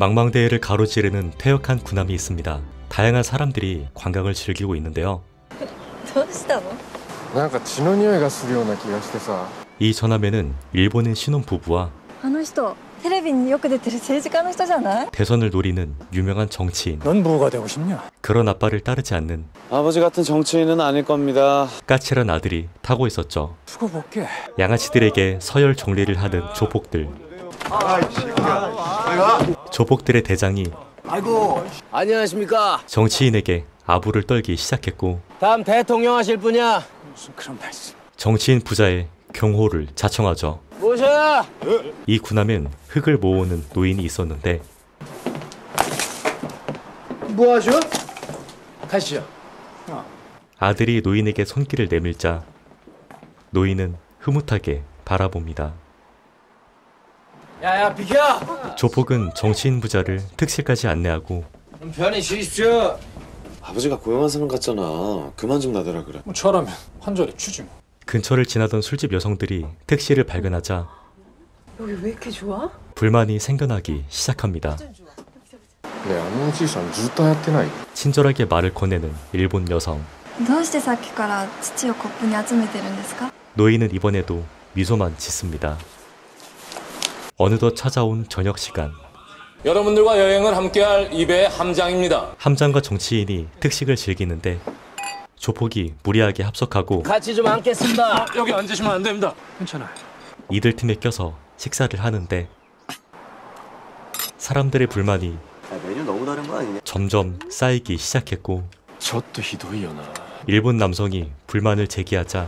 망망대해를 가로지르는 퇴역한 군함이 있습니다. 다양한 사람들이 관광을 즐기고 있는데요. どうしたのなんか血の匂いがするような気がしてさ 이 전함에는 일본인 신혼 부부와 あの人テレビによく出てる政治家の人じゃない 대선을 노리는 유명한 정치인 넌 뭐가 되고 싶냐? 그런 아빠를 따르지 않는 아버지 같은 정치인은 아닐 겁니다. 까칠한 아들이 타고 있었죠. 두고 볼게. 양아치들에게 서열 정리를 하는 조폭들. 조폭들의 대장이 안녕하십니까. 정치인에게 아부를 떨기 시작했고 다음 대통령 하실 분이야. 무슨 그런 말씀. 정치인 부자의 경호를 자청하죠. 모셔야. 이 군함엔 흙을 모으는 노인이 있었는데 뭐 하셔? 가시죠. 아들이 노인에게 손길을 내밀자 노인은 흐뭇하게 바라봅니다. 야야 비켜. 조폭은 정치인 부자를 특실까지 안내하고 좀 편히 쉬십시오. 아버지가 고용한 사람 같잖아. 그만 좀 나대라 그래. 뭐 저라면 환절에 추지 뭐. 근처를 지나던 술집 여성들이 택시를 발견하자 여기 왜 이렇게 좋아? 불만이 생겨나기 시작합니다. ねあのおじいさんずっとやってない 친절하게 말을 꺼내는 일본 여성. どうしてさっきから土をコップに集めてるんですか 노인은 이번에도 미소만 짓습니다. 어느덧 찾아온 저녁 시간. 여러분들과 여행을 함께할 입의 함장입니다. 함장과 정치인이 특식을 즐기는데 조폭이 무리하게 합석하고 같이 좀 앉겠습니다. 어, 여기 앉으시면 안 됩니다. 괜찮아요. 이들 틈에 껴서 식사를 하는데 사람들의 불만이 아, 점점 쌓이기 시작했고 저도 히도이요나 일본 남성이 불만을 제기하자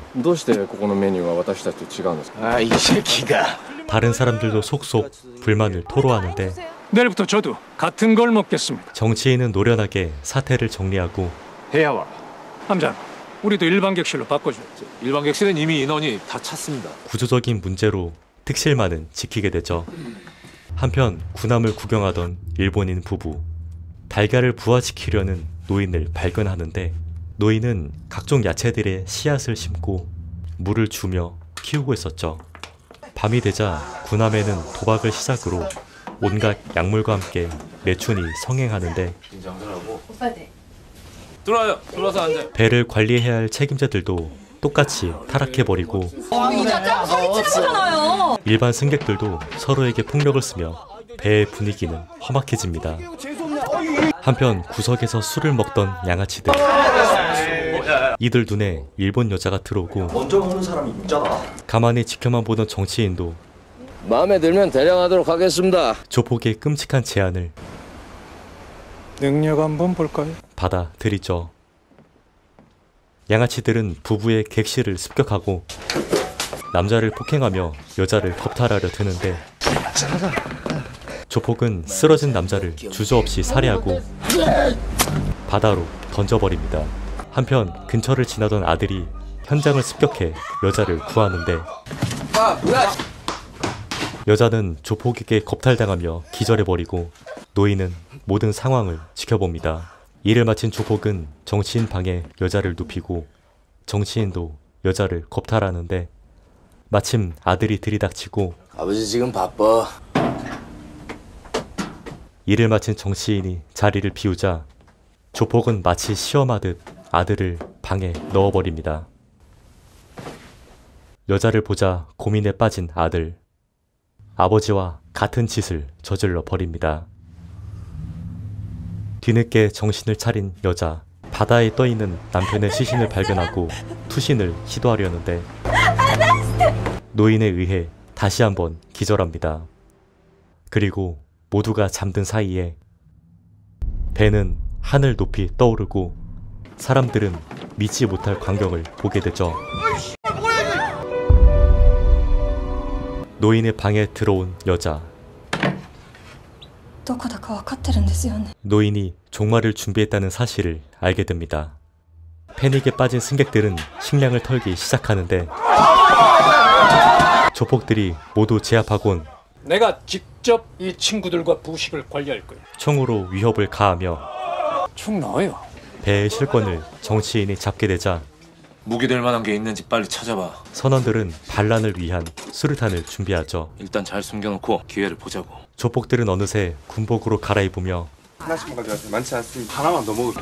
아이 새끼가 다른 사람들도 속속 불만을 토로하는데 내일부터 저도 같은 걸 먹겠습니다. 정치인은 노련하게 사태를 정리하고 해야와 함장 우리도 일반객실로 바꿔줘. 일반객실은 이미 인원이 다 찼습니다. 구조적인 문제로 특실만은 지키게 되죠. 한편 군함을 구경하던 일본인 부부 달걀을 부화시키려는 노인을 발견하는데 노인은 각종 야채들의 씨앗을 심고 물을 주며 키우고 있었죠. 밤이 되자 군함에는 도박을 시작으로 온갖 약물과 함께 매춘이 성행하는데 들어와요. 들어와서 앉아요. 배를 관리해야 할 책임자들도 똑같이 타락해버리고 일반 승객들도 서로에게 폭력을 쓰며 배의 분위기는 험악해집니다. 한편 구석에서 술을 먹던 양아치들 이들 눈에 일본 여자가 들어오고 먼저 보는 사람이 있잖아. 가만히 지켜만 보던 정치인도 마음에 들면 대령하도록 하겠습니다. 조폭의 끔찍한 제안을 능력 한번 볼까요? 받아들이죠. 양아치들은 부부의 객실을 습격하고 남자를 폭행하며 여자를 겁탈하려 드는데 조폭은 쓰러진 남자를 주저없이 살해하고 바다로 던져버립니다. 한편 근처를 지나던 아들이 현장을 습격해 여자를 구하는데 여자는 조폭에게 겁탈당하며 기절해버리고 노인은 모든 상황을 지켜봅니다. 일을 마친 조폭은 정치인 방에 여자를 눕히고 정치인도 여자를 겁탈하는데 마침 아들이 들이닥치고 아버지 지금 바빠. 일을 마친 정치인이 자리를 비우자 조폭은 마치 시험하듯 아들을 방에 넣어버립니다. 여자를 보자 고민에 빠진 아들. 아버지와 같은 짓을 저질러 버립니다. 뒤늦게 정신을 차린 여자. 바다에 떠있는 남편의 시신을 발견하고 투신을 시도하려는데 노인에 의해 다시 한번 기절합니다. 그리고 모두가 잠든 사이에 배는 하늘 높이 떠오르고 사람들은 믿지 못할 광경을 보게 되죠. 노인의 방에 들어온 여자. 노인이 종말을 준비했다는 사실을 알게 됩니다. 패닉에 빠진 승객들은 식량을 털기 시작하는데 조폭들이 모두 제압하곤 내가 직접 이 친구들과 부식을 관리할 거야. 총으로 위협을 가하며 총 넣어요. 배의 실권을 정치인이 잡게 되자 무기 될 만한 게 있는지 빨리 찾아봐. 선원들은 반란을 위한 수류탄을 준비하죠. 일단 잘 숨겨놓고 기회를 보자고. 조폭들은 어느새 군복으로 갈아입으며 하나씩만 가져가세요 많지 않습니다 하나만 더 먹을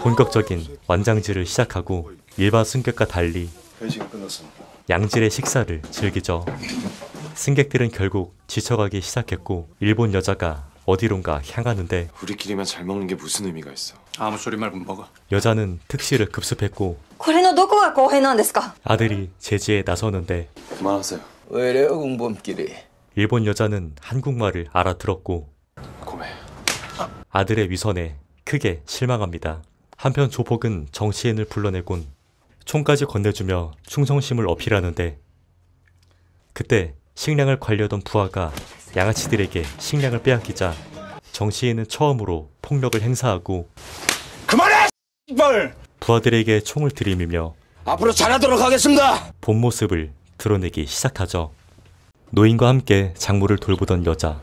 본격적인 완장질을 시작하고 일반 승객과 달리 회식은 끝났습니다 양질의 식사를 즐기죠. 승객들은 결국 지쳐가기 시작했고 일본 여자가 어디론가 향하는데 우리끼리만 잘 먹는 게 무슨 의미가 있어 아무 소리 말고 먹어. 여자는 특시를 급습했고 これのどこが公平なんですか 아들이 제지에 나서는데 그만하세요 왜 이래요 공범끼리 일본 여자는 한국말을 알아들었고 고매 아들의 위선에 크게 실망합니다. 한편 조폭은 정치인을 불러내곤 총까지 건네주며 충성심을 어필하는데 그때 식량을 관리하던 부하가 양아치들에게 식량을 빼앗기자 정치인은 처음으로 폭력을 행사하고 그만해 발 부하들에게 총을 들이밀며 앞으로 잘하도록 하겠습니다 본 모습을 드러내기 시작하죠. 노인과 함께 작물을 돌보던 여자.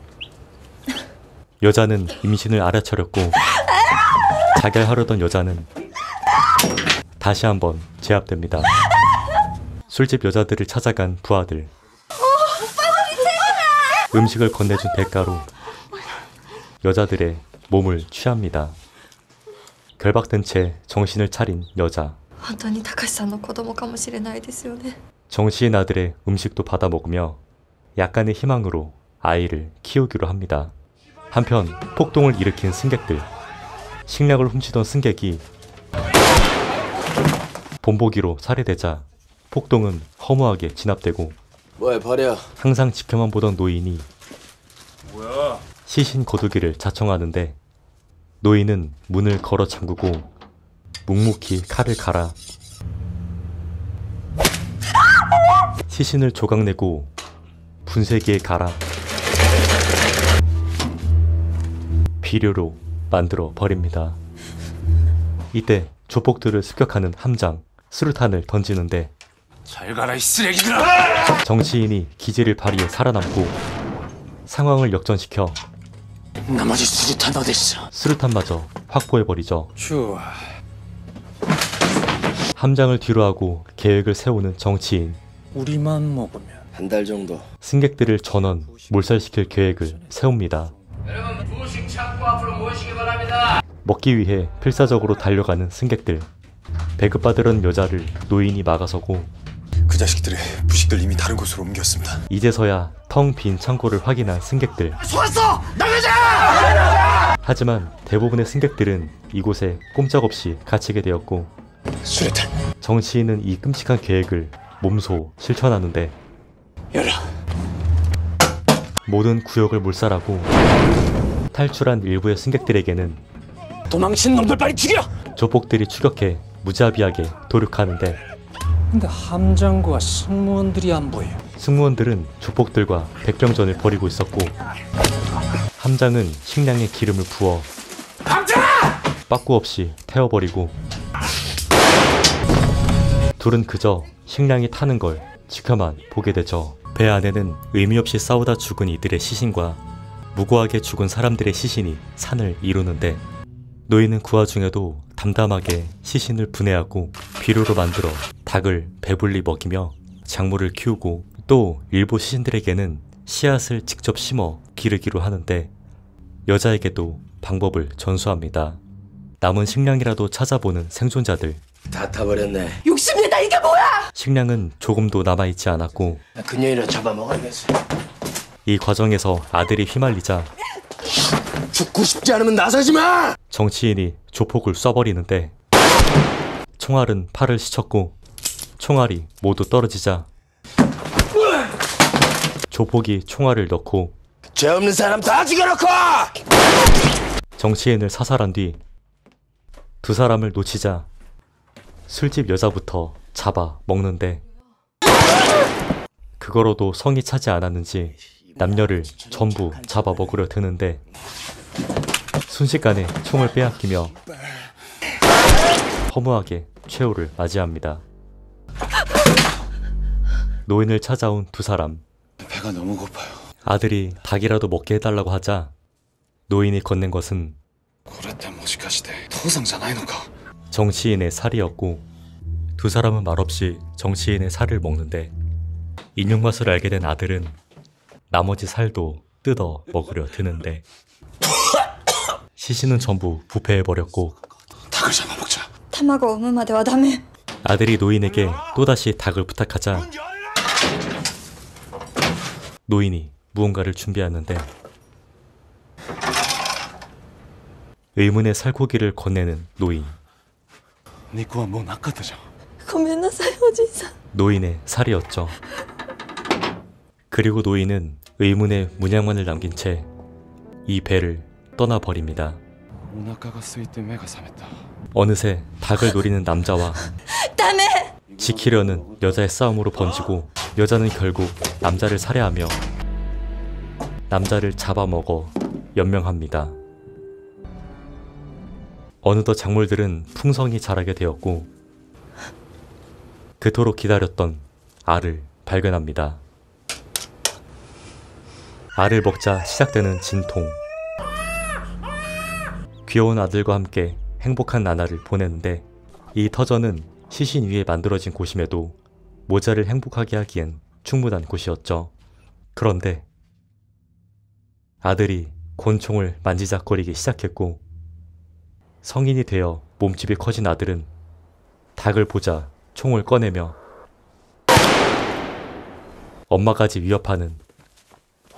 여자는 임신을 알아차렸고 자결하려던 여자는 다시 한번 제압됩니다. 술집 여자들을 찾아간 부하들. 음식을 건네준 대가로 여자들의 몸을 취합니다. 결박된 채 정신을 차린 여자. 本当に高橋さんの子供かもしれないですよね 정치인 아들의 음식도 받아 먹으며 약간의 희망으로 아이를 키우기로 합니다. 한편 폭동을 일으킨 승객들 식량을 훔치던 승객이 본보기로 살해되자 폭동은 허무하게 진압되고 뭐야 버려 항상 지켜만 보던 노인이 시신 거두기를 자청하는데 노인은 문을 걸어 잠그고 묵묵히 칼을 갈아 시신을 조각내고 분쇄기에 갈아 비료로 만들어 버립니다. 이때 조폭들을 습격하는 함장 수류탄을 던지는데 잘 가라 이 쓰레기들아! 정치인이 기지를 발휘해 살아남고 상황을 역전시켜 나머지 수리탄 어딨어 수류탄마저 확보해버리죠. 좋아. 함장을 뒤로 하고 계획을 세우는 정치인 우리만 먹으면 한 달 정도 승객들을 전원 몰살시킬 계획을 세웁니다. 먹기 위해 필사적으로 달려가는 승객들. 배급받으려는 여자를 노인이 막아서고 그 자식들이 부식들 이미 다른 곳으로 옮겼습니다. 이제서야 텅 빈 창고를 확인한 승객들. 하지만 대부분의 승객들은 이곳에 꼼짝없이 갇히게 되었고 수리탄. 정치인은 이 끔찍한 계획을 몸소 실천하는데 열어. 모든 구역을 몰살하고 탈출한 일부의 승객들에게는 도망친 놈들 빨리 죽여! 조폭들이 추격해 무자비하게 도륙하는데 근데 함장과 승무원들이 안 보여. 승무원들은 조폭들과 백병전을 벌이고 있었고 함장은 식량에 기름을 부어 빠꾸 없이 태워버리고 둘은 그저 식량이 타는 걸 지켜만 보게 되죠. 배 안에는 의미 없이 싸우다 죽은 이들의 시신과 무고하게 죽은 사람들의 시신이 산을 이루는데 노인은 그 와중에도 담담하게 시신을 분해하고 비료로 만들어 닭을 배불리 먹이며 작물을 키우고 또 일부 시신들에게는 씨앗을 직접 심어 기르기로 하는데 여자에게도 방법을 전수합니다. 남은 식량이라도 찾아보는 생존자들. 다 타버렸네 욕심내다 이게 뭐야 식량은 조금도 남아있지 않았고 그녀이라 잡아먹어야겠어 이 과정에서 아들이 휘말리자 죽고 싶지 않으면 나서지 마 정치인이 조폭을 쏴버리는데 총알은 팔을 스쳤고 총알이 모두 떨어지자 조폭이 총알을 넣고 죄 없는 사람 다 죽여놓고! 정치인을 사살한 뒤 두 사람을 놓치자 술집 여자부터 잡아 먹는데 그거로도 성이 차지 않았는지 남녀를 전부 잡아 먹으려 드는데 순식간에 총을 빼앗기며 허무하게 최후를 맞이합니다. 노인을 찾아온 두 사람. 배가 너무 고파요. 아들이 닭이라도 먹게 해달라고 하자 노인이 건넨 것은 정치인의 살이었고 두 사람은 말없이 정치인의 살을 먹는데 인육 맛을 알게 된 아들은 나머지 살도 뜯어 먹으려 드는데 시신은 전부 부패해버렸고 닭을 잡아 먹자. 卵を産むまではダメ 아들이 노인에게 또다시 닭을 부탁하자 노인이 무언가를 준비하는데 의문의 살코기를 건네는 노인 肉はもうなかったじゃん。ごめんなさいおじいさん 노인의 살이었죠. 그리고 노인은 의문의 문양만을 남긴 채 이 배를 떠나버립니다. 어느새 닭을 노리는 남자와 지키려는 여자의 싸움으로 번지고 여자는 결국 남자를 살해하며 남자를 잡아먹어 연명합니다. 어느덧 작물들은 풍성히 자라게 되었고 그토록 기다렸던 알을 발견합니다. 알을 먹자 시작되는 진통 귀여운 아들과 함께 행복한 나날을 보내는데 이 터전은 시신 위에 만들어진 곳임에도 모자를 행복하게 하기엔 충분한 곳이었죠. 그런데 아들이 곤총을 만지작거리기 시작했고 성인이 되어 몸집이 커진 아들은 닭을 보자 총을 꺼내며 엄마까지 위협하는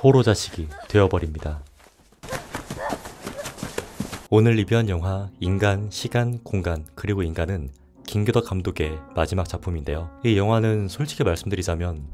호로 자식이 되어버립니다. 오늘 리뷰한 영화 인간, 시간, 공간, 그리고 인간은 김규덕 감독의 마지막 작품인데요. 이 영화는 솔직히 말씀드리자면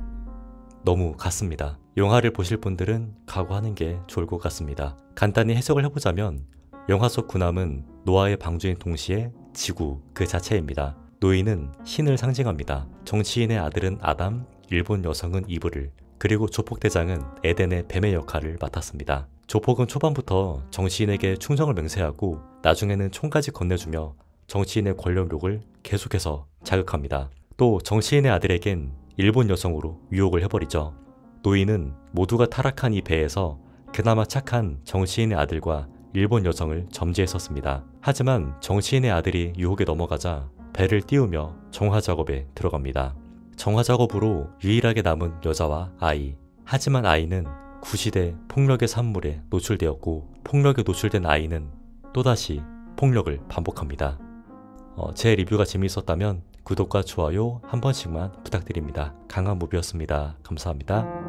너무 같습니다. 영화를 보실 분들은 각오하는 게 좋을 것 같습니다. 간단히 해석을 해보자면 영화 속 군함은 노아의 방주인 동시에 지구 그 자체입니다. 노인은 신을 상징합니다. 정치인의 아들은 아담, 일본 여성은 이브를, 그리고 조폭대장은 에덴의 뱀의 역할을 맡았습니다. 조폭은 초반부터 정치인에게 충성을 맹세하고 나중에는 총까지 건네주며 정치인의 권력욕을 계속해서 자극합니다. 또 정치인의 아들에겐 일본 여성으로 유혹을 해버리죠. 노인은 모두가 타락한 이 배에서 그나마 착한 정치인의 아들과 일본 여성을 점지했었습니다. 하지만 정치인의 아들이 유혹에 넘어가자 배를 띄우며 정화 작업에 들어갑니다. 정화 작업으로 유일하게 남은 여자와 아이. 하지만 아이는 구시대 폭력의 산물에 노출되었고 폭력에 노출된 아이는 또다시 폭력을 반복합니다. 어, 제 리뷰가 재미있었다면 구독과 좋아요 한 번씩만 부탁드립니다. 강한 무비였습니다. 감사합니다.